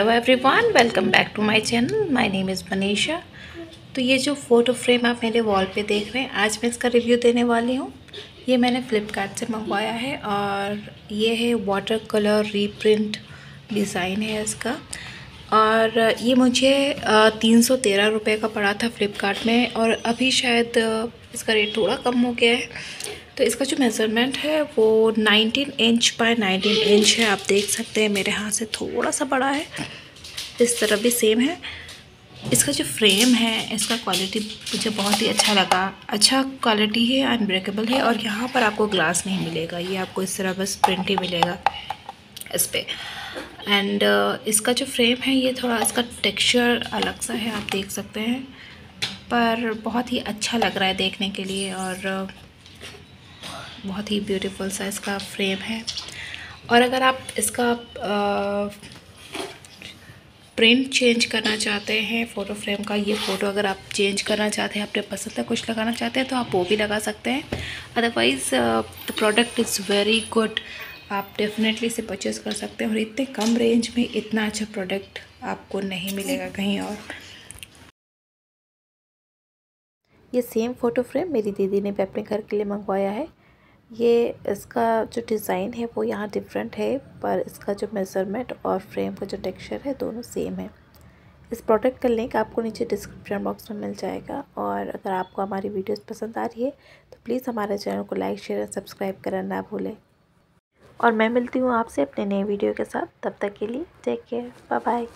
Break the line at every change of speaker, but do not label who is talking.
Hello everyone welcome back to my channel my name is Manisha तो ये जो photo frame आप मेरे वॉल पे देख रहे हैं, आज मैं इसका रिव्यू देने वाली हूँ। ये मैंने फ़्लिपकार्ट से मंगवाया है और ये है वाटर कलर रीप्रिंट डिज़ाइन है इसका। और ये मुझे तीन सौ तेरह रुपये का पड़ा था फ़्लिपकार्ट में और अभी शायद इसका रेट थोड़ा कम हो गया है। तो इसका जो मेज़रमेंट है वो 19 इंच बाय 19 इंच है। आप देख सकते हैं मेरे हाथ से थोड़ा सा बड़ा है। इस तरह भी सेम है। इसका जो फ्रेम है इसका क्वालिटी मुझे बहुत ही अच्छा लगा। अच्छा क्वालिटी है अनब्रेकेबल है और यहाँ पर आपको ग्लास नहीं मिलेगा। ये आपको इस तरह बस प्रिंट ही मिलेगा इस पर एंड uh, इसका जो फ्रेम है ये थोड़ा इसका टेक्सचर अलग सा है आप देख सकते हैं। पर बहुत ही अच्छा लग रहा है देखने के लिए और uh, बहुत ही ब्यूटीफुल सा इसका फ्रेम है। और अगर आप इसका प्रिंट चेंज करना चाहते हैं फ़ोटो फ्रेम का ये फ़ोटो अगर आप चेंज करना चाहते हैं अपने पसंद का कुछ लगाना चाहते हैं तो आप वो भी लगा सकते हैं। Otherwise the product is very good आप डेफिनेटली इसे परचेज़ कर सकते हैं और इतने कम रेंज में इतना अच्छा प्रोडक्ट आपको नहीं मिलेगा कहीं और। ये सेम फ़ोटो फ्रेम मेरी दीदी ने भी अपने घर के लिए मंगवाया है। ये इसका जो डिज़ाइन है वो यहाँ डिफरेंट है, पर इसका जो मेज़रमेंट और फ्रेम का जो टेक्सचर है दोनों सेम है। इस प्रोडक्ट का लिंक आपको नीचे डिस्क्रिप्शन बॉक्स में मिल जाएगा और अगर आपको हमारी वीडियोस पसंद आ रही है तो प्लीज़ हमारे चैनल को लाइक शेयर और सब्सक्राइब करना ना भूलें। और मैं मिलती हूँ आपसे अपने नए वीडियो के साथ, तब तक के लिए टेक केयर बाय बाय